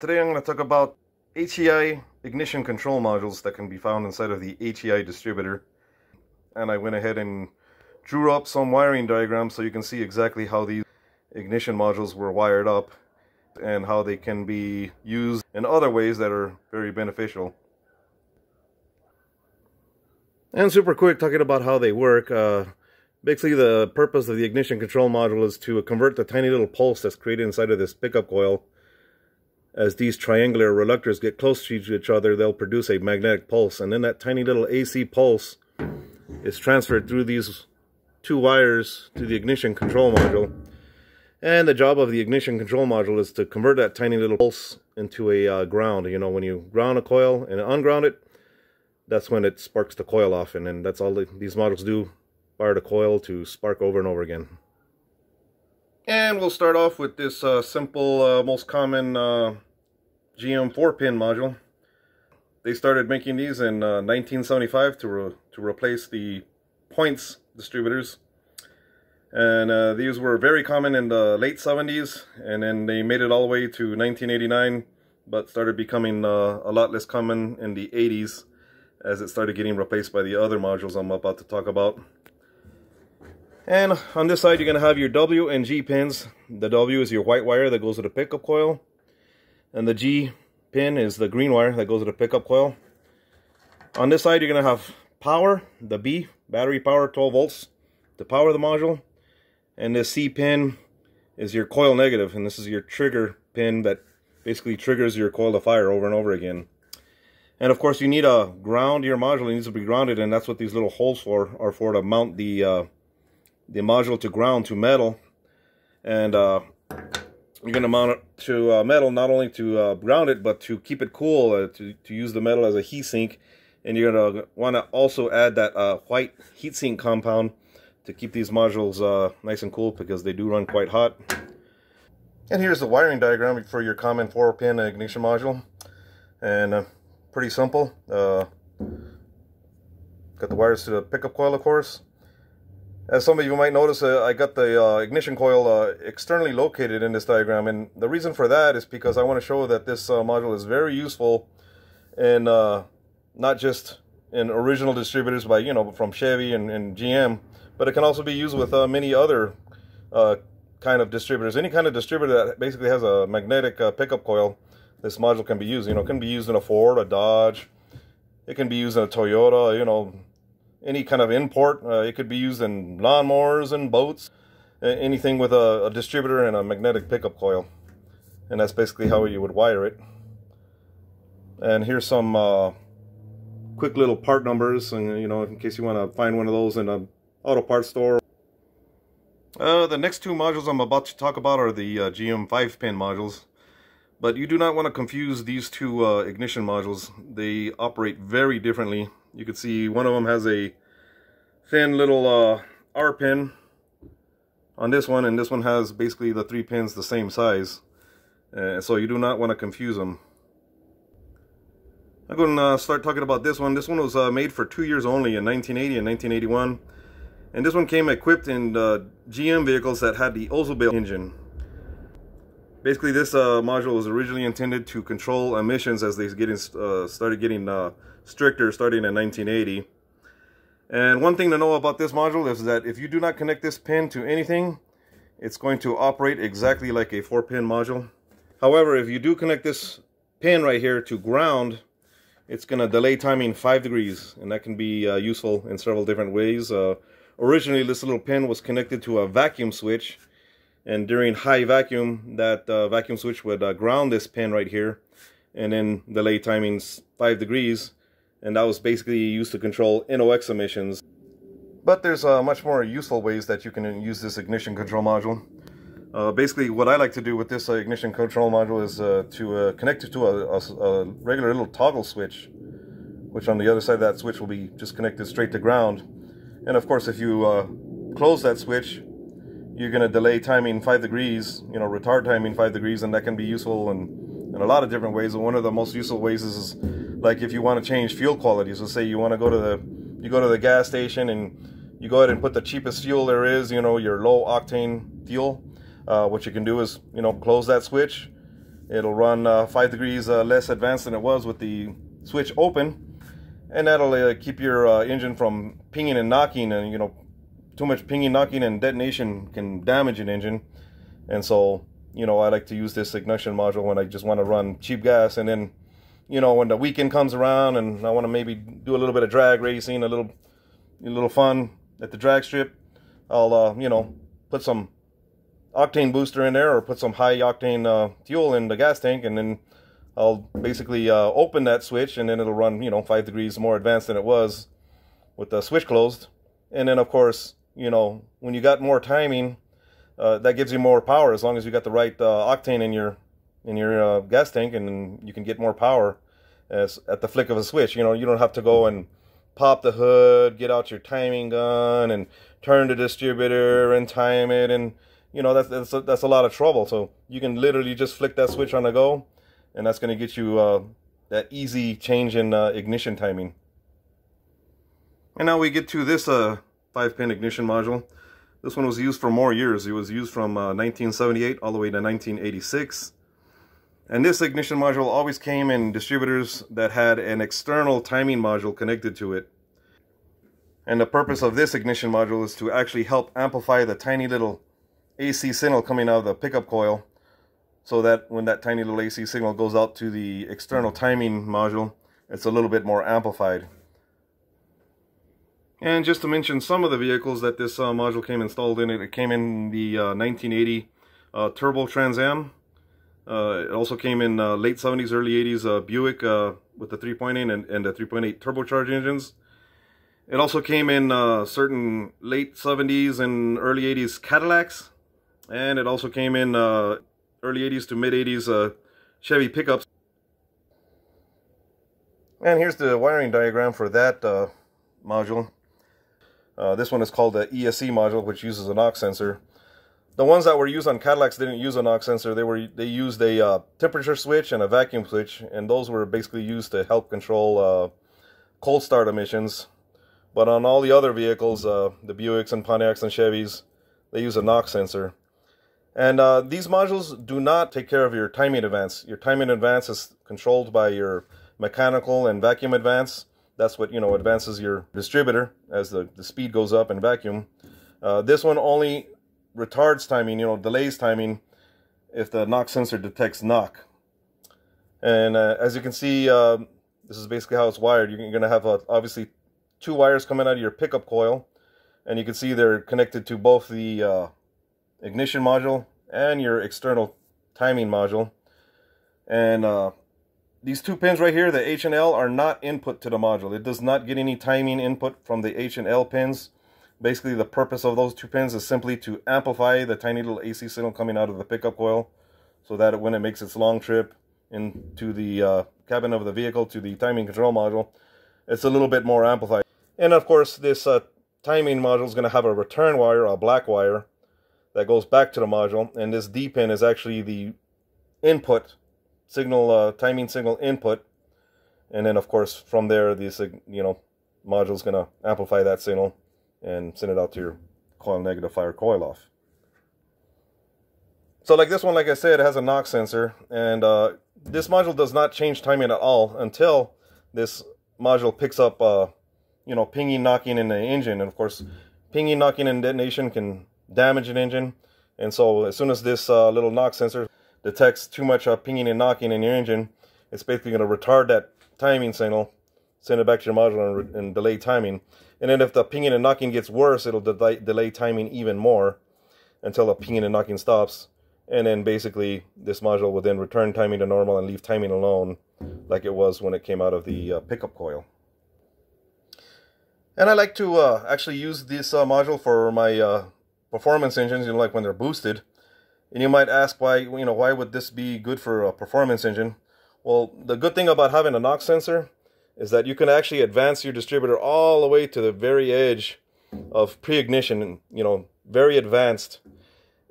Today I'm going to talk about HEI ignition control modules that can be found inside of the HEI distributor. And I went ahead and drew up some wiring diagrams so you can see exactly how these ignition modules were wired up and how they can be used in other ways that are very beneficial. And super quick, talking about how they work. Uh, basically, the purpose of the ignition control module is to convert the tiny little pulse that's created inside of this pickup coil as these triangular reluctors get close to each other, they'll produce a magnetic pulse. And then that tiny little AC pulse is transferred through these two wires to the ignition control module. And the job of the ignition control module is to convert that tiny little pulse into a uh, ground. You know, when you ground a coil and unground it, that's when it sparks the coil off. And then that's all the, these modules do, fire the coil to spark over and over again. And we'll start off with this uh, simple, uh, most common uh, GM 4-pin module. They started making these in 1975 uh, to, re to replace the points distributors. And uh, these were very common in the late 70s, and then they made it all the way to 1989, but started becoming uh, a lot less common in the 80s as it started getting replaced by the other modules I'm about to talk about. And on this side, you're going to have your W and G pins. The W is your white wire that goes to the pickup coil. And the G pin is the green wire that goes to the pickup coil. On this side, you're going to have power, the B, battery power, 12 volts, to power the module. And this C pin is your coil negative, and this is your trigger pin that basically triggers your coil to fire over and over again. And of course, you need a ground your module. It needs to be grounded, and that's what these little holes for are for to mount the uh, the module to ground to metal. And uh, you're going to mount it to uh, metal not only to uh, ground it but to keep it cool uh, to, to use the metal as a heat sink. And you're going to want to also add that uh, white heatsink compound to keep these modules uh, nice and cool because they do run quite hot. And here's the wiring diagram for your common 4 pin ignition module. And uh, pretty simple. Got the wires to the pickup coil of course as some of you might notice, uh, I got the uh, ignition coil uh, externally located in this diagram, and the reason for that is because I want to show that this uh, module is very useful in uh, not just in original distributors by, you know, from Chevy and, and GM, but it can also be used with uh, many other kind of distributors. Any kind of distributor that basically has a magnetic pickup coil, this module can be used. You know, it can be used in a Ford, a Dodge, it can be used in a Toyota, you know, any kind of import. Uh, it could be used in lawnmowers and boats, anything with a, a, distributor and a magnetic pickup coil. And that's basically how you would wire it. And here's some uh, quick little part numbers, and you know, in case you want to find one of those in an auto parts store. Uh, the next two modules I'm about to talk about are the uh, GM 5-pin modules. But you do not want to confuse these two uh, ignition modules. They operate very differently you can see one of them has a thin little uh, R pin on this one, and this one has basically the three pins the same size. Uh, so you do not want to confuse them. I'm going to uh, start talking about this one. This one was uh, made for two years only in 1980 and 1981. And this one came equipped in GM vehicles that had the Oldsmobile engine. Basically, this uh, module was originally intended to control emissions as they getting, uh, started getting uh, stricter starting in 1980. And one thing to know about this module is that if you do not connect this pin to anything, it's going to operate exactly like a 4-pin module. However, if you do connect this pin right here to ground, it's going to delay timing 5 degrees, and that can be uh, useful in several different ways. Uh, originally, this little pin was connected to a vacuum switch, and during high vacuum that uh, vacuum switch would uh, ground this pin right here and then delay timings 5 degrees and that was basically used to control NOx emissions. But there's uh, much more useful ways that you can use this ignition control module. Uh, basically what I like to do with this uh, ignition control module is uh, to connect it to a, a, a regular little toggle switch which on the other side of that switch will be just connected straight to ground. And of course if you close that switch you're going to delay timing five degrees, you know, retard timing five degrees, and that can be useful in, in a lot of different ways. And one of the most useful ways is, like if you want to change fuel quality. So say you want to go to the, you go to the gas station and you go ahead and put the cheapest fuel there is, you know, your low octane fuel. Uh, what you can do is, you know, close that switch, it'll run uh, five degrees uh, less advanced than it was with the switch open, and that'll uh, keep your uh, engine from pinging and knocking. And you know, too much pinging, knocking, and detonation can damage an engine. And so, you know, I like to use this ignition module when I just want to run cheap gas, and then, you know, when the weekend comes around and I want to maybe do a little bit of drag racing, a little, a little fun at the drag strip, I'll, uh, you know, put some octane booster in there or put some high octane uh, fuel in the gas tank and then I'll basically uh, open that switch and then it'll run, you know, five degrees more advanced than it was with the switch closed. And then, of course, you know, when you got more timing, uh, that gives you more power as long as you got the right uh, octane in your in your uh, gas tank and you can get more power as at the flick of a switch. You know, you don't have to go and pop the hood, get out your timing gun and turn the distributor and time it and you know that's that's a, that's a lot of trouble. So you can literally just flick that switch on the go, and that's going to get you uh, that easy change in uh, ignition timing. And now we get to this uh, five-pin ignition module. This one was used for more years. It was used from 1978 uh, all the way to 1986. And this ignition module always came in distributors that had an external timing module connected to it. And the purpose of this ignition module is to actually help amplify the tiny little AC signal coming out of the pickup coil so that when that tiny little AC signal goes out to the external timing module, it's a little bit more amplified. And just to mention some of the vehicles that this uh, module came installed in, it, came in the uh, 1980 uh, Turbo Trans Am. Uh, it also came in uh, late 70s, early 80s uh, Buick with the 3.8 and, and the 3.8 turbocharged engines. It also came in certain late 70s and early 80s Cadillacs and it also came in early 80s to mid 80s uh, Chevy pickups. And here's the wiring diagram for that module. Uh, this one is called the ESC module, which uses a knock sensor. The ones that were used on Cadillacs didn't use a knock sensor. They were they used a uh, temperature switch and a vacuum switch, and those were basically used to help control uh, cold start emissions. But on all the other vehicles, the Buicks and Pontiacs and Chevys, they use a knock sensor. And uh, these modules do not take care of your timing advance. Your timing advance is controlled by your mechanical and vacuum advance. That's what, you know, advances your distributor as the, the speed goes up in vacuum. Uh, this one only retards timing, you know, delays timing if the knock sensor detects knock. And uh, as you can see, uh, this is basically how it's wired. You're going to have, uh, obviously, two wires coming out of your pickup coil. And you can see they're connected to both the uh, ignition module and your external timing module. And uh, these two pins right here, the H and L, are not input to the module. It does not get any timing input from the H and L pins. Basically, the purpose of those two pins is simply to amplify the tiny little AC signal coming out of the pickup coil so that when it makes its long trip into the uh, cabin of the vehicle to the timing control module, it's a little bit more amplified. And of course, this uh, timing module is going to have a return wire, a black wire, that goes back to the module. And this D pin is actually the input signal, uh, timing signal input. And then, of course, from there, this you know module is going to amplify that signal and send it out to your coil negative fire coil off. So like this one, like I said, it has a knock sensor, and uh, this module does not change timing at all until this module picks up, uh, you know, pinging, knocking in the engine. And of course, pinging, knocking, and detonation can damage an engine. And so as soon as this uh, little knock sensor detects too much uh, pinging and knocking in your engine, it's basically going to retard that timing signal, send it back to your module and, and, delay timing. And then if the pinging and knocking gets worse, it'll delay, delay timing even more until the pinging and knocking stops. And then basically this module will then return timing to normal and leave timing alone like it was when it came out of the uh, pickup coil. And I like to uh, actually use this uh, module for my uh, performance engines, you know, like when they're boosted. And you might ask why, you know, why would this be good for a performance engine? Well, the good thing about having a knock sensor is that you can actually advance your distributor all the way to the very edge of pre-ignition, you know, very advanced.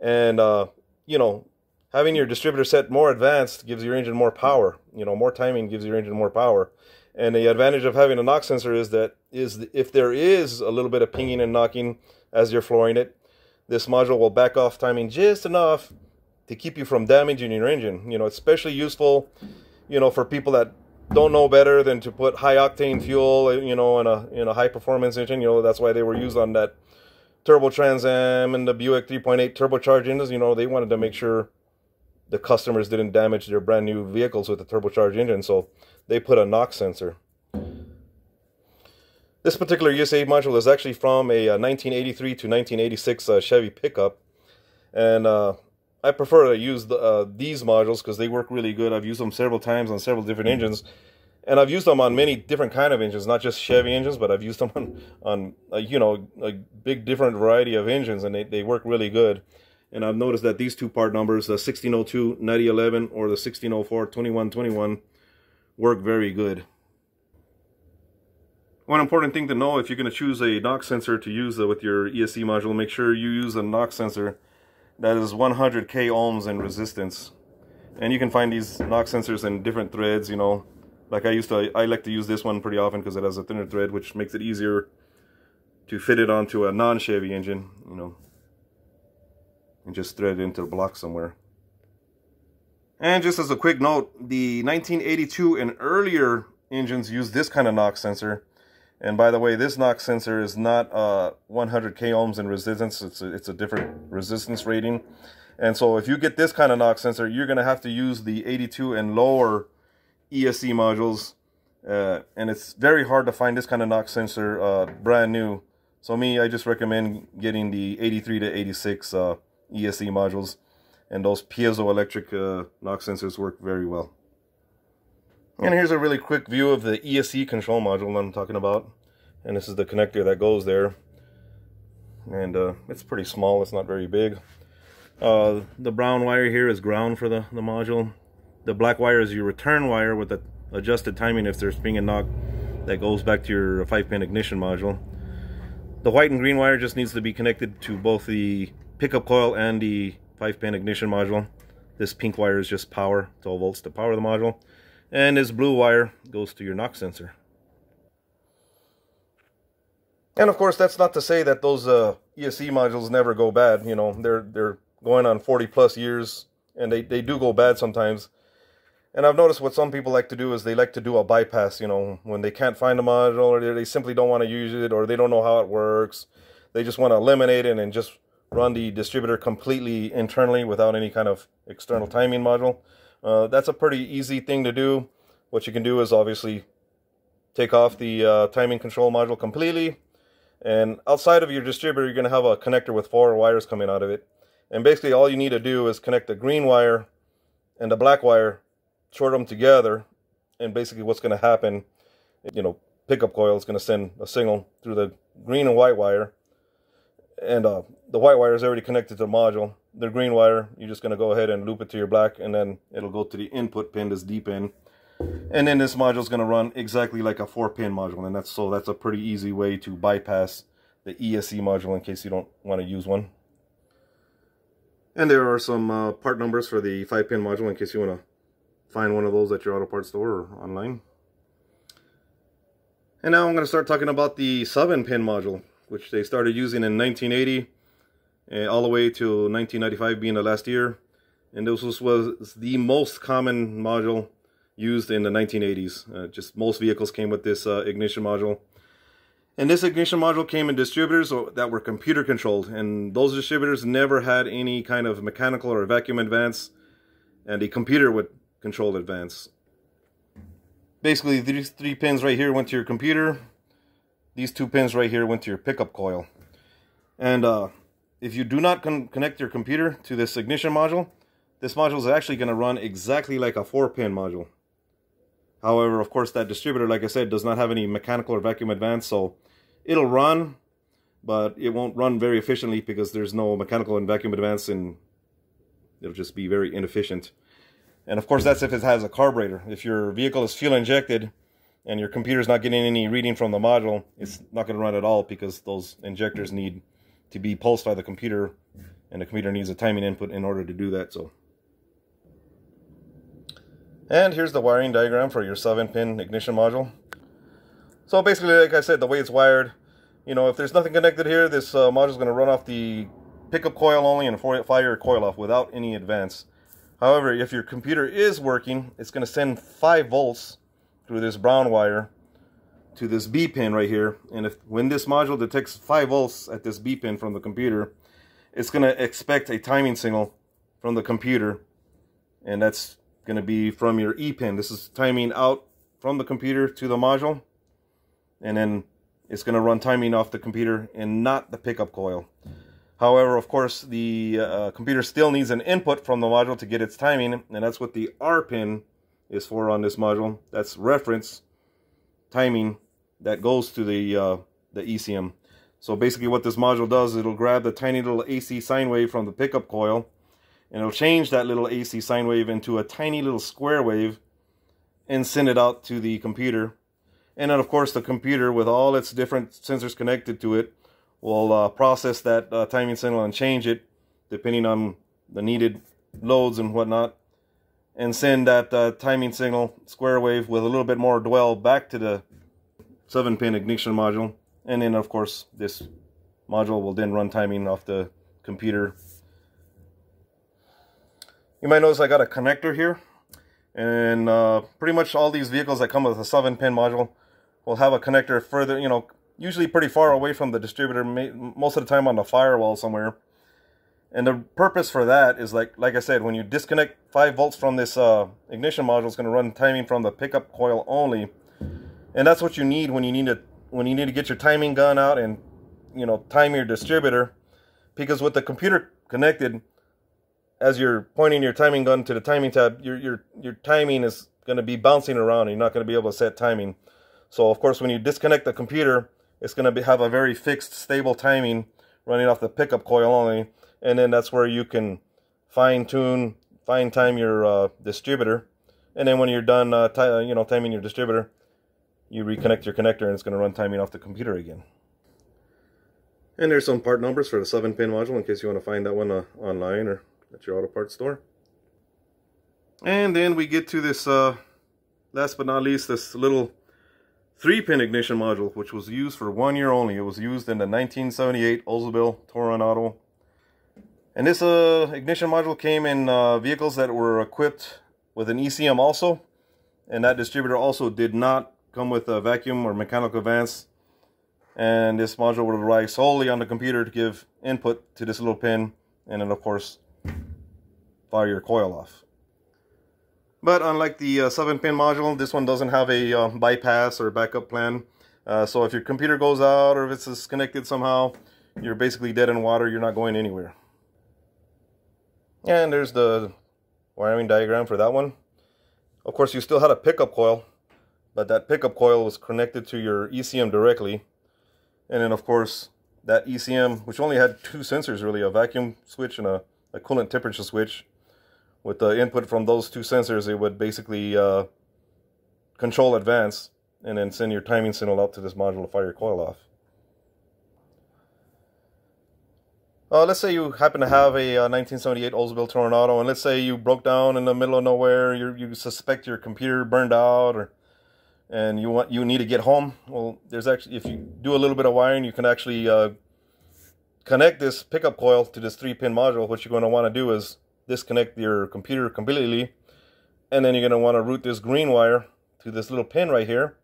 And, uh, you know, having your distributor set more advanced gives your engine more power. You know, more timing gives your engine more power. And the advantage of having a knock sensor is that is if there is a little bit of pinging and knocking as you're flooring it, this module will back off timing just enough to keep you from damaging your engine. You know, especially useful, you know, for people that don't know better than to put high octane fuel, you know, in a in a high performance engine. You know, that's why they were used on that Turbo Trans Am and the Buick 3.8 turbocharged engines. You know, they wanted to make sure the customers didn't damage their brand new vehicles with the turbocharged engine, so they put a knock sensor. This particular ESC module is actually from a, 1983 to 1986 uh, Chevy pickup, and uh, I prefer to use the, uh, these modules because they work really good. I've used them several times on several different engines, and I've used them on many different kind of engines, not just Chevy engines, but I've used them on, on uh, you know, a big different variety of engines, and they, they work really good. And I've noticed that these two part numbers, the 1602 9011 or the 1604 2121, work very good. One important thing to know if you're going to choose a knock sensor to use uh, with your ESC module, make sure you use a knock sensor that is 100k ohms in resistance. And you can find these knock sensors in different threads, you know. Like I used to, I like to use this one pretty often because it has a thinner thread, which makes it easier to fit it onto a non-Chevy engine, you know. And just thread it into a block somewhere. And just as a quick note, the 1982 and earlier engines use this kind of knock sensor. And by the way, this knock sensor is not uh, 100k ohms in resistance. It's a, it's a different resistance rating. And so if you get this kind of knock sensor, you're going to have to use the 82 and lower ESC modules. Uh, and it's very hard to find this kind of knock sensor uh, brand new. So me, I just recommend getting the 83 to 86 uh, ESC modules. And those piezoelectric uh, knock sensors work very well. And here's a really quick view of the ESC control module that I'm talking about. And this is the connector that goes there. And uh, it's pretty small, it's not very big. Uh, the brown wire here is ground for the, the module. The black wire is your return wire with the adjusted timing if there's being a knock that goes back to your 5-pin ignition module. The white and green wire just needs to be connected to both the pickup coil and the 5-pin ignition module. This pink wire is just power, 12 volts to power the module. And this blue wire goes to your knock sensor. And of course, that's not to say that those uh, ESC modules never go bad. You know, they're they're going on 40 plus years, and they, they do go bad sometimes. And I've noticed what some people like to do is they like to do a bypass, you know, when they can't find a module or they simply don't want to use it or they don't know how it works. They just want to eliminate it and just run the distributor completely internally without any kind of external timing module. Uh, that's a pretty easy thing to do. What you can do is obviously take off the uh, timing control module completely. And outside of your distributor, you're going to have a connector with four wires coming out of it. And basically all you need to do is connect the green wire and the black wire, short them together. And basically what's going to happen, you know, pickup coil is going to send a signal through the green and white wire. And uh, the white wire is already connected to the module the green wire, you're just going to go ahead and loop it to your black, and then it'll go to the input pin, this D pin. And then this module is going to run exactly like a 4-pin module, and that's so that's a pretty easy way to bypass the ESC module in case you don't want to use one. And there are some uh, part numbers for the 5-pin module in case you want to find one of those at your auto parts store or online. And now I'm going to start talking about the 7-pin module, which they started using in 1980 uh, all the way to 1995 being the last year. And this was, was the most common module used in the 1980s. Uh, just most vehicles came with this uh, ignition module. And this ignition module came in distributors that were computer controlled. And those distributors never had any kind of mechanical or vacuum advance. And the computer would control advance. Basically, these three pins right here went to your computer. These two pins right here went to your pickup coil. And uh, if you do not con connect your computer to this ignition module, this module is actually going to run exactly like a 4-pin module. However, of course, that distributor, like I said, does not have any mechanical or vacuum advance, so it'll run, but it won't run very efficiently because there's no mechanical and vacuum advance, and it'll just be very inefficient. And of course, that's if it has a carburetor. If your vehicle is fuel injected and your computer's not getting any reading from the module, it's not going to run at all because those injectors need to be pulsed by the computer and the computer needs a timing input in order to do that so and here's the wiring diagram for your 7 pin ignition module so basically like I said the way it's wired you know if there's nothing connected here this uh, module is going to run off the pickup coil only and fire coil off without any advance. However, if your computer is working, it's going to send 5 volts through this brown wire to this B pin right here. And if when this module detects 5 volts at this B pin from the computer, it's going to expect a timing signal from the computer. And that's going to be from your E pin. This is timing out from the computer to the module. And then it's going to run timing off the computer and not the pickup coil. However, of course, the uh, computer still needs an input from the module to get its timing, and that's what the R pin is for on this module. That's reference timing that goes to the uh, the ECM. So basically what this module does, it'll grab the tiny little AC sine wave from the pickup coil, and it'll change that little AC sine wave into a tiny little square wave and send it out to the computer. And then of course the computer with all its different sensors connected to it will uh, process that uh, timing signal and change it depending on the needed loads and whatnot and send that uh, timing signal square wave with a little bit more dwell back to the 7 pin ignition module and then of course this module will then run timing off the computer you might notice I got a connector here and uh, pretty much all these vehicles that come with a 7 pin module will have a connector further you know usually pretty far away from the distributor, most of the time on the firewall somewhere. And the purpose for that is like like I said, when you disconnect 5 volts from this uh, ignition module, it's going to run timing from the pickup coil only. And that's what you need when you need to when you need to get your timing gun out and you know time your distributor. Because with the computer connected, as you're pointing your timing gun to the timing tab, your your your timing is going to be bouncing around. And you're not going to be able to set timing. So of course, when you disconnect the computer, it's going to be have a very fixed, stable timing running off the pickup coil only. And then that's where you can fine tune, fine time your uh, distributor. And then when you're done, uh, uh, you know, timing your distributor, you reconnect your connector and it's going to run timing off the computer again. And there's some part numbers for the 7-pin module in case you want to find that one uh, online or at your auto parts store. And then we get to this, uh, last but not least, this little three-pin ignition module, which was used for one year only. It was used in the 1978 Oldsmobile Toronado. And this uh, ignition module came in uh, vehicles that were equipped with an ECM also. And that distributor also did not come with a vacuum or mechanical advance. And this module would rely solely on the computer to give input to this little pin. And then, of course, fire your coil off. But unlike the uh, 7-pin module, this one doesn't have a uh, bypass or backup plan. Uh, so if your computer goes out or if it's disconnected somehow, you're basically dead in water. You're not going anywhere. And there's the wiring diagram for that one. Of course, you still had a pickup coil, but that pickup coil was connected to your ECM directly. And then, of course, that ECM, which only had two sensors really, a vacuum switch and a, a coolant temperature switch, with the input from those two sensors, it would basically uh, control advance and then send your timing signal out to this module to fire your coil off. Uh, let's say you happen to have a uh, 1978 Oldsmobile Toronado, and let's say you broke down in the middle of nowhere. You you suspect your computer burned out, or and you want you need to get home. Well, there's actually if you do a little bit of wiring, you can actually uh, connect this pickup coil to this three pin module. What you're going to want to do is disconnect your computer completely and then you're going to want to route this green wire to this little pin right here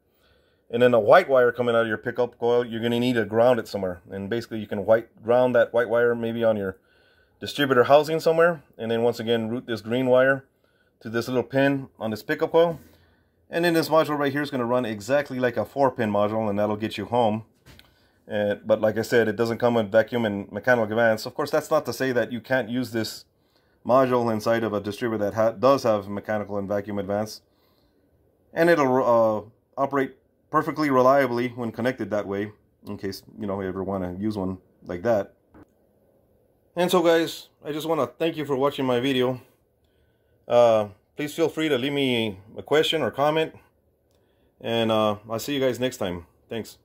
and then a white wire coming out of your pickup coil you're going to need to ground it somewhere and basically you can white ground that white wire maybe on your distributor housing somewhere and then once again route this green wire to this little pin on this pickup coil and then this module right here is going to run exactly like a four pin module and that'll get you home and, but like I said, it doesn't come with vacuum and mechanical advance. Of course, that's not to say that you can't use this module inside of a distributor that ha does have mechanical and vacuum advance. And it'll uh, operate perfectly reliably when connected that way, in case, you know, you ever want to use one like that. And so guys, I just want to thank you for watching my video. Uh, please feel free to leave me a question or comment. And uh, I'll see you guys next time. Thanks.